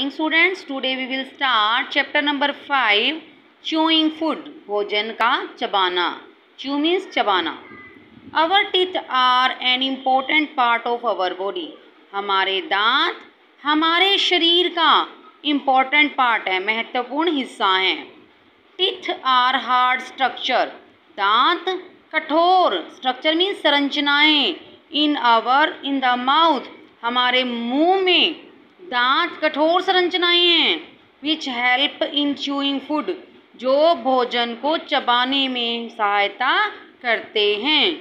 Morning students today we will start chapter number five chewing food भोजन का चबाना chew means चबाना our teeth are an important part of our body हमारे दांत हमारे शरीर का इम्पोर्टेंट पार्ट है, महत्वपूर्ण हिस्सा है। टिथ आर हार्ड स्ट्रक्चर दांत कठोर स्ट्रक्चर मीन्स संरचनाएँ in our in the mouth हमारे मुँह में दांत कठोर संरचनाएँ हैं। Which help in chewing food जो भोजन को चबाने में सहायता करते हैं।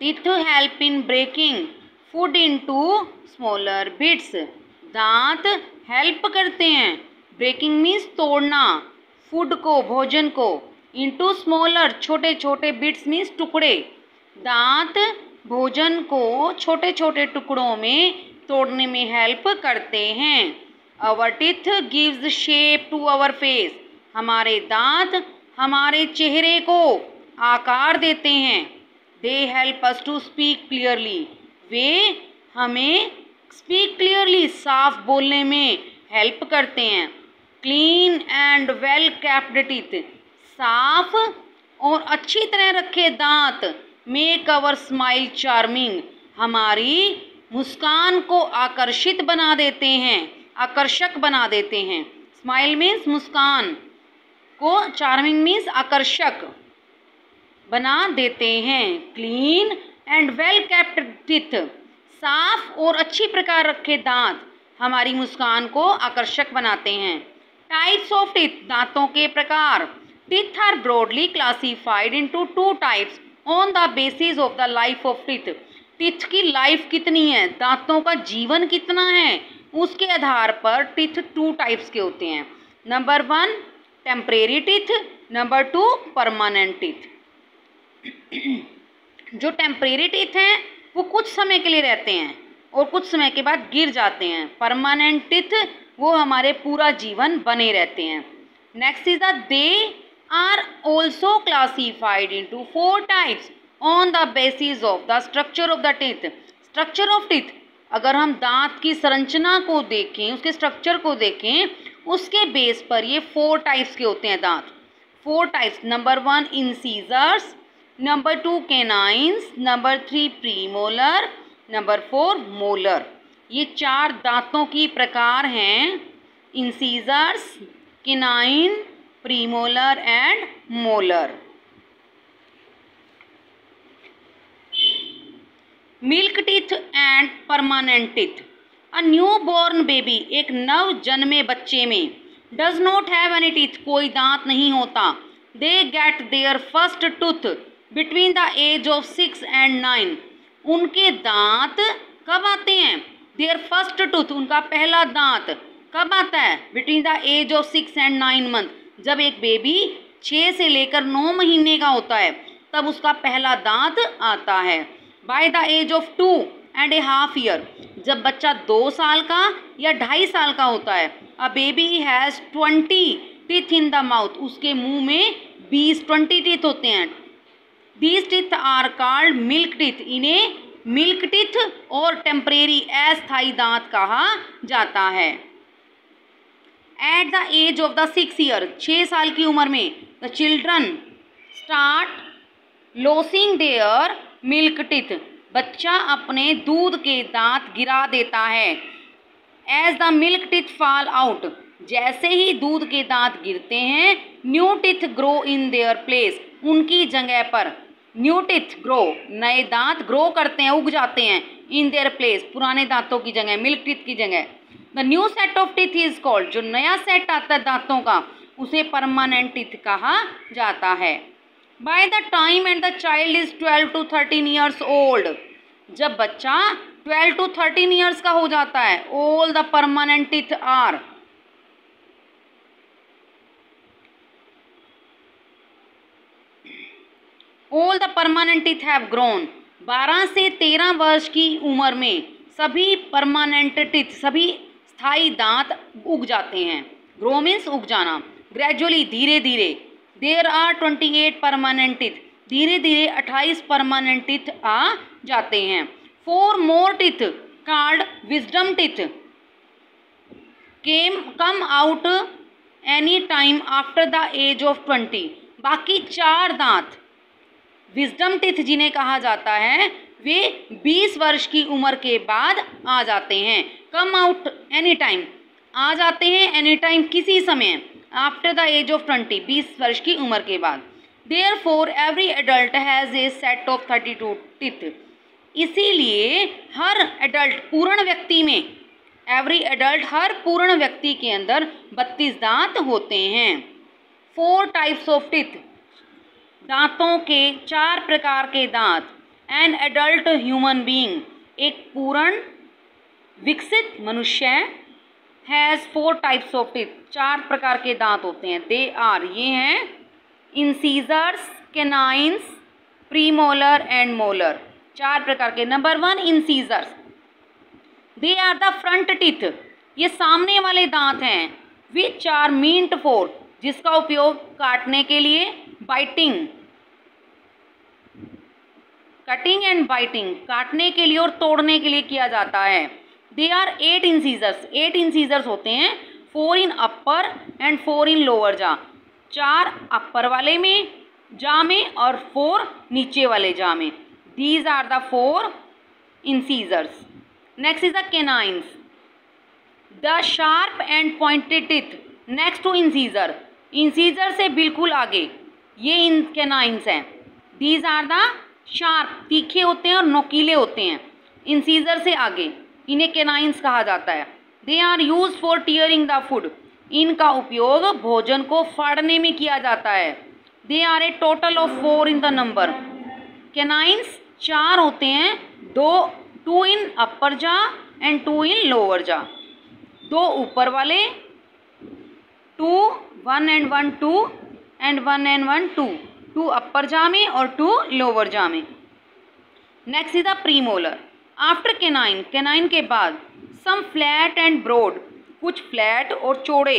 Teeth help in breaking food into smaller bits दांत हेल्प करते हैं। ब्रेकिंग मीन्स तोड़ना। फ़ूड को, भोजन को इनटू स्मॉलर छोटे छोटे बिट्स मीन्स टुकड़े। दांत भोजन को छोटे छोटे टुकड़ों में तोड़ने में हेल्प करते हैं। Our teeth gives shape to our face हमारे दांत हमारे चेहरे को आकार देते हैं। They help us to speak clearly वे हमें स्पीक क्लियरली साफ़ बोलने में हेल्प करते हैं। Clean and well kept teeth साफ़ और अच्छी तरह रखे दांत. मेक अवर स्माइल चार्मिंग हमारी मुस्कान को आकर्षित बना देते हैं, आकर्षक बना देते हैं। स्माइल मीन्स मुस्कान को चार्मिंग मीन्स आकर्षक बना देते हैं। Clean and well kept teeth साफ़ और अच्छी प्रकार रखे दांत हमारी मुस्कान को आकर्षक बनाते हैं। टाइप्स ऑफ़ टिथ दांतों के प्रकार। Teeth are broadly classified into two types on the basis of the life of teeth teeth की लाइफ कितनी है? दांतों का जीवन कितना है? उसके आधार पर टिथ टू टाइप्स के होते हैं। Number one temporary teeth. Number two permanent teeth. जो टेम्परेरी टिथ हैं, वो कुछ समय के लिए रहते हैं और कुछ समय के बाद गिर जाते हैं। परमानेंट टिथ, वो हमारे पूरा जीवन बने रहते हैं। Next is the they are also classified into four types on the basis of the structure of the teeth structure of teeth अगर हम दांत की संरचना को देखें, उसके स्ट्रक्चर को देखें, उसके बेस पर ये फोर टाइप्स के होते हैं दांत. Four types number one incisors number two canines number three premolar number four molar ये चार दांतों की प्रकार हैं incisors canine premolar and molar milk teeth and permanent teeth. A newborn baby, एक नव जन्मे बच्चे में। Does not have any teeth कोई दांत नहीं होता। They get their first tooth between the age of six and nine उनके दांत कब आते हैं? देयर फ़र्स्ट टूथ उनका पहला दांत कब आता है? Between the age of six and nine month जब एक बेबी छः से लेकर नौ महीने का होता है, तब उसका पहला दांत आता है। By the age of two and a half year जब बच्चा दो साल का या ढाई साल का होता है a baby has twenty teeth in the mouth उसके मुँह में बीस ट्वेंटी टिथ होते हैं। These teeth are called milk teeth इन्हें मिल्क टिथ और टेम्परेरी अस्थाई दांत कहा जाता है। At the age of the six year छः साल की उम्र में the children start losing their milk teeth बच्चा अपने दूध के दांत गिरा देता है। As the milk teeth fall out जैसे ही दूध के दांत गिरते हैं new teeth grow in their place उनकी जगह पर न्यू टिथ ग्रो नए दांत ग्रो करते हैं, उग जाते हैं इन देयर प्लेस पुराने दांतों की जगह मिल्क टिथ की जगह। The new set of teeth is called जो नया सेट आता है दांतों का, उसे परमानेंट टिथ कहा जाता है। By the time and the child is twelve to thirteen years old जब बच्चा ट्वेल्व टू थर्टीन ईयर्स का हो जाता है all the permanent teeth are all the permanent teeth have grown बारह से तेरह वर्ष की उम्र में सभी परमानेंट टीथ सभी स्थायी दांत उग जाते हैं। ग्रो मीन्स उग जाना। ग्रेजुअली धीरे धीरे there are twenty eight permanent teeth धीरे धीरे अट्ठाईस परमानेंट टीथ आ जाते हैं। Four more teeth, called wisdom teeth. Came come out any time after the age of twenty. बाकी चार दांत। विजडम टिथ जिन्हें कहा जाता है, वे 20 वर्ष की उम्र के बाद आ जाते हैं। Come out any time. आ जाते हैं एनी टाइम किसी समय। After the age of twenty बीस वर्ष की उम्र के बाद। Therefore every adult has a set of thirty two teeth इसीलिए हर एडल्ट पूर्ण व्यक्ति में एवरी एडल्ट हर पूर्ण व्यक्ति के अंदर बत्तीस दांत होते हैं। फोर टाइप्स ऑफ़ टिथ दांतों के चार प्रकार के दांत। एन एडल्ट ह्यूमन बीइंग एक पूर्ण, विकसित मनुष्य has four types of teeth चार प्रकार के दांत होते हैं। दे आर ये हैं incisors canines premolar and molar चार प्रकार के। Number one incisors they are the front teeth ये सामने वाले दांत हैं। विच आर मींट फोर जिसका उपयोग काटने के लिए बाइटिंग कटिंग एंड बाइटिंग काटने के लिए और तोड़ने के लिए किया जाता है। They are eight incisors eight incisors होते हैं। Four in upper and four in lower jaw चार अपर वाले में जा में और फोर नीचे वाले जा में। These are the four incisors next is the canines the sharp and pointed next to incisor incisor से बिल्कुल आगे। ये इन केनाइंस हैं। दीज आर द शार्प तीखे होते हैं और नोकीले होते हैं। इंसीजर से आगे। इन्हें केनाइंस कहा जाता है। They are use for tearing the food इनका उपयोग भोजन को फाड़ने में किया जाता है। They are a total of four in the number canines चार होते हैं। दो to in upper jaw and to in lower जा दो ऊपर वाले two one and one two and one and one two two upper jaw में और टू लोअर जा में। Next is the premolar after canine canine के बाद some flat and broad कुछ फ्लैट और चौड़े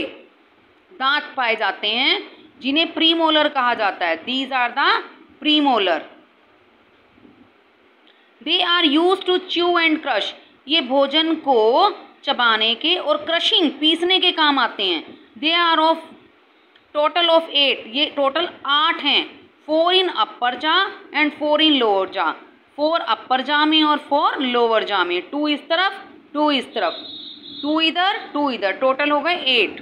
दांत पाए जाते हैं, जिन्हें प्रीमोलर कहा जाता है। These are the premolar they are use to chew and crush ये भोजन को चबाने के और क्रशिंग पीसने के काम आते हैं। They are of total of eight ये टोटल आठ हैं। Four in upper jaw and four in lower jaw four upper jaw में और फोर लोअर जा में टू इस तरफ़, टू इस तरफ़। टू इधर टू इधर। टोटल हो गए eight.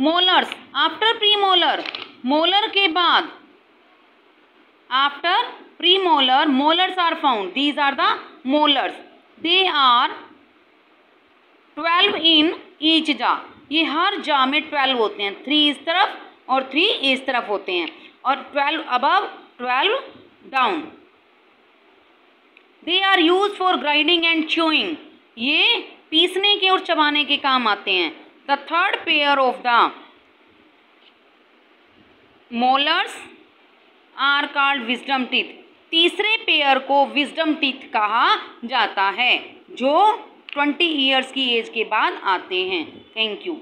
Molars, after premolar molar के बाद, after premolar molars are found. These are the molars. They are twelve in each jaw. ये हर जा में ट्वेल्व होते हैं। थ्री इस तरफ़ और थ्री इस तरफ़ होते हैं। और twelve above, twelve down. They are use for grinding and chewing ये पीसने के और चबाने के काम आते हैं। The third pair of the molars are called wisdom teeth तीसरे पेयर को विजडम टीथ कहा जाता है, जो ट्वेंटी ईयर्स की एज के बाद आते हैं। Thank you